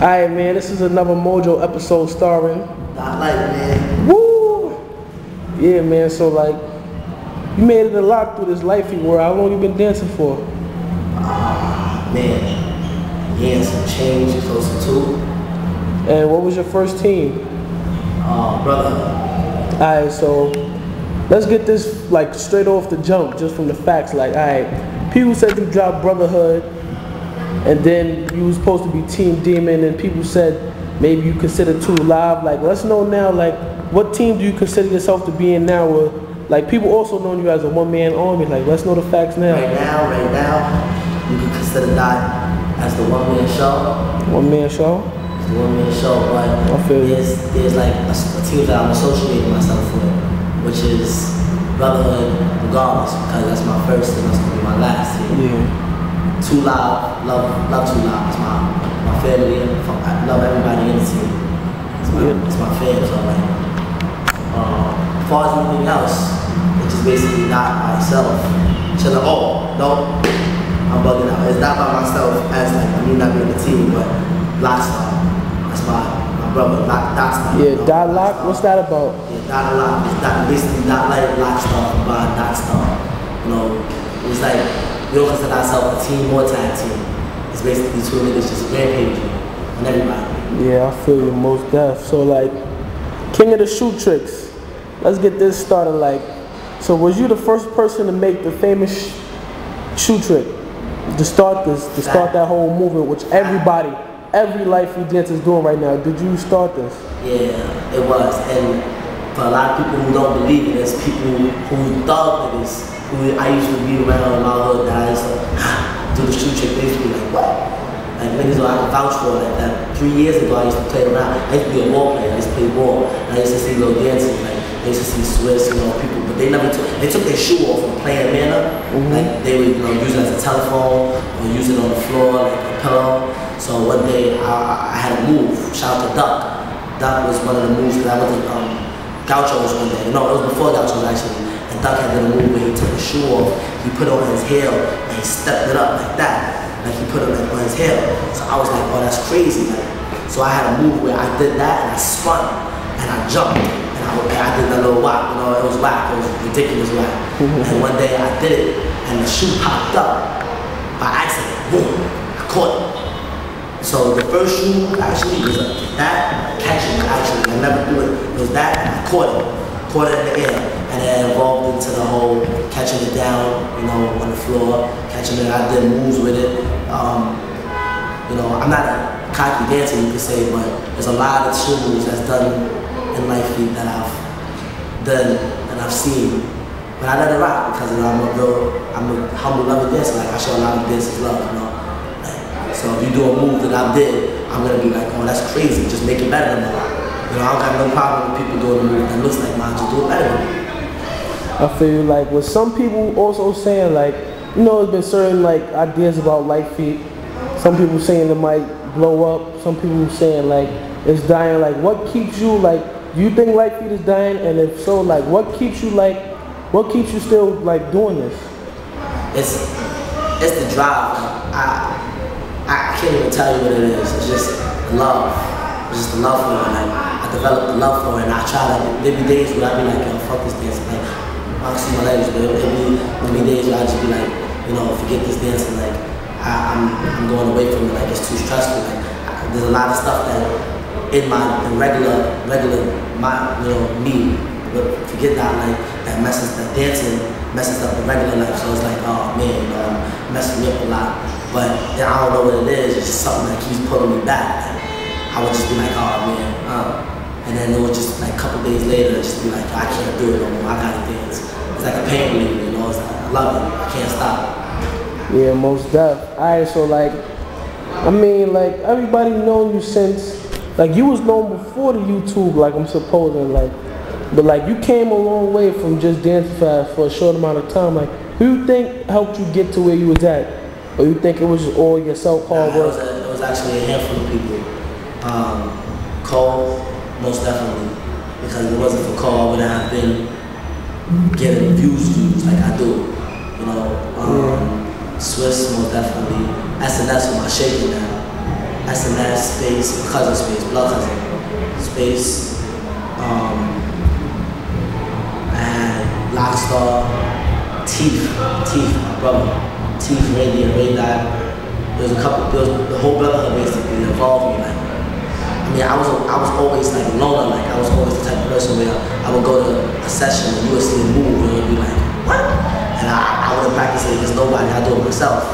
Alright, man, this is another Mojo episode starring. I like man. Woo! Yeah, man, so like, you made it a lot through this life you were. How long you been dancing for? Ah, Man, yeah, some change, close to two. And what was your first team? Uh, brother, Alright, so let's get this like straight off the jump, just from the facts. Like, alright, people said you dropped Brotherhood, and then you was supposed to be Team Demon, and people said maybe you consider Two Live. Like, let's know now, like, what team do you consider yourself to be in now? Or like, people also know you as a one-man army. Like, let's know the facts now. right now, right now, you can consider that as the one man show. One-man show. It's the one man show, but I feel there's there's like a team that I'm associating myself with, which is Brotherhood, regardless, because that's my first and that's gonna be my last team. Yeah. Too loud, love, love too loud. It's my my family. I love everybody in the team. It's my, it's my fam. So like, um, as far as anything else, it's just basically not myself. Chilling. Oh no, I'm bugging out. It's not by myself as like me not being the team, but Lockstar. That's my my brother. Lock, Lockstar. Yeah, you know, Dot Lock, what's that about? Yeah, a lot. It's not basically not like Lockstar by Dotstar. You know, it's like we don't consider ourselves a team or tag team. It's basically two niggas just rampaging on everybody. Yeah, I feel you most deaf. So like, King of the Shoe Tricks. Let's get this started. Like, so was you the first person to make the famous sh- shoe trick? To start this, to start that whole movement, which everybody, every life we dance is doing right now. Did you start this? Yeah, it was. And for a lot of people who don't believe it, there's people who thug niggas who I used to be around hood that I used do the shoe trick. They used to be like, what? Like niggas I can vouch for like that. Three years ago, I used to play around. I used to be a ball player. I used to play ball. And I used to see little dancing. Like I used to see Swiss, you know, people. But they never took. They took their shoe off and play a manner. Like they would, you know, use it as a telephone or use it on the floor like a pillow. So one day I, I had a move. Shout out to Duck. Duck was one of the moves that I went to um, Gaucho's one day. No, it was before Gaucho's actually. And Duck had done a move where he his shoe off, he put on his heel, and he stepped it up like that. Like he put it like on his heel. So I was like, oh, that's crazy. Like, so I had a move where I did that and I spun and I jumped. And I, and I did that little whack, you know, it was whack, it was ridiculous whack. Mm-hmm. and one day I did it and the shoe popped up by accident. Boom, I caught it. So the first shoe actually was like that, catching actually. I never threw it. It was that, and I caught it. Caught it in the air. And then evolved into the whole catching it down, you know, on the floor, catching it. I did moves with it. Um, you know, I'm not a cocky dancer, you could say, but there's a lot of shoe moves that's done in life that I've done and I've seen. But I let it rock because I'm a real, I'm a humble loving dancer. Like I show a lot of dancers love, you know. So if you do a move that I did, I'm gonna be like, oh, that's crazy. Just make it better than mine. You know, I don't got no problem with people doing a move that looks like mine. Just do it better than me. I feel like with some people also saying like, you know, there's been certain like ideas about lite feet. Some people saying it might blow up. Some people saying like it's dying. Like, what keeps you like? Do you think lite feet is dying? And if so, like, what keeps you like? What keeps you still like doing this? It's it's the drive. I I can't even tell you what it is. It's just love. It's just the love for it. Like developed love for it, and I try to. There be days where I be like, yo, fuck this dance. Like see my legs, but it be there be days where I just be like, you know, forget this dancing. Like I, I'm I'm going away from it. Like it's too stressful. Like I, there's a lot of stuff that in my in regular regular my you know me but forget that like that messes that dancing messes up the regular life so it's like oh man you know I'm messing me up a lot but then I don't know what it is it's just something that keeps pulling me back I would just be like oh man uh, and then it would just like a couple days later just be like I can't do it no more I gotta dance it's like a pain reliever you know it's like, I love it I can't stop Yeah, most def. Alright, so like, I mean, like everybody known you since, like you was known before the YouTube, like I'm supposing, like, but like you came a long way from just dancing fast for a short amount of time. Like, who you think helped you get to where you was at, or you think it was all your self hard Nah, it, was work? it was actually a handful of people. Um, Cole, most definitely. Because if it wasn't for Cole, I wouldn't have been getting views views like I do. You know, um, Swiss most definitely. SNS with my shaking now. SMS, Space, Cousin Space, Blood Cousin, Space, um, and Lockstar, Teeth, Teeth, my brother, Teeth, Randy, and Ray died. There was a couple, there's the whole brotherhood basically involved me. Like, Mean, I was I was always like a loner. Like I was always the type of person where I would go to a session and you would see a move and you'd be like, what? And I, I wouldn't practice it against nobody. I do it myself.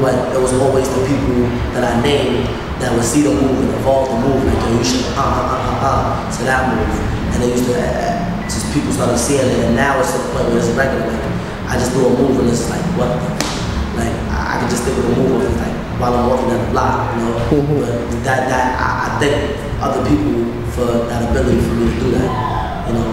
But it was always the people that I named that would see the move and evolve the move. Like, yo, you should uh uh uh uh to that move. And they used to uh, just people started seeing it. And now it's to the point where it's regular. Like I just do a move and it's like what? Like I, I can just think of the move and it's like while I'm walking down the block, you know. Mhm. But that that I, I thank other people for that ability for me to do that. You know,